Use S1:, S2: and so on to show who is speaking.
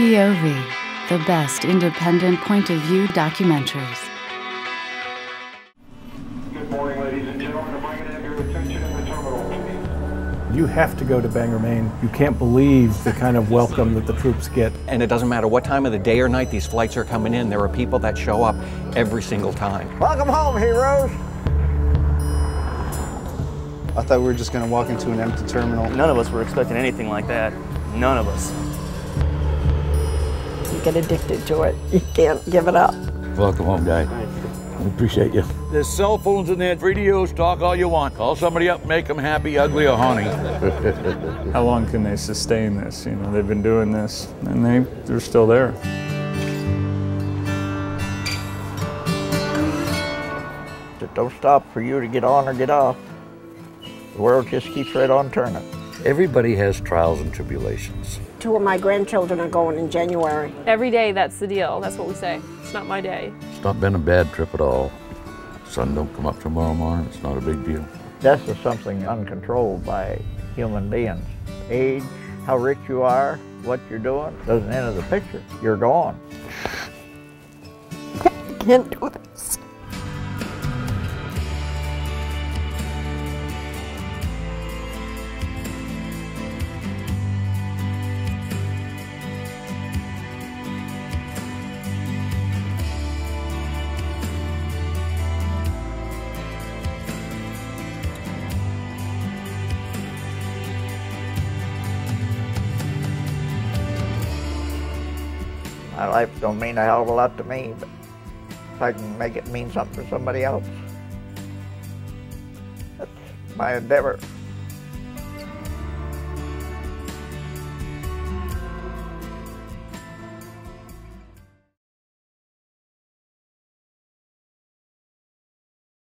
S1: POV, the best independent point of view documentaries.
S2: Good morning, ladies and gentlemen. If I can have your attention in the terminal, please.
S3: You have to go to Bangor, Maine. You can't believe the kind of welcome that the troops get.
S4: And it doesn't matter what time of the day or night these flights are coming in, there are people that show up every single time.
S5: Welcome home, heroes! I thought we were just going to walk into an empty terminal.
S6: None of us were expecting anything like that. None of us.
S7: You get addicted to it. You can't give it up.
S8: Welcome home, guy. I appreciate you.
S9: There's cell phones in there, radios, talk all you want. Call somebody up, make them happy, ugly, or honey.
S10: How long can they sustain this? You know, they've been doing this, and they they're still there.
S11: It don't stop for you to get on or get off. The world just keeps right on turning.
S8: Everybody has trials and tribulations.
S7: Two of my grandchildren are going in January.
S12: Every day, that's the deal. That's what we say. It's not my day.
S8: It's not been a bad trip at all. Sun don't come up tomorrow morning. It's not a big deal.
S11: Death is something uncontrolled by human beings. Age, how rich you are, what you're doing, doesn't enter the picture. You're gone.
S7: I can't do this.
S11: My life don't mean a hell of a lot to me, but if I can make it mean something for somebody else, that's my endeavor.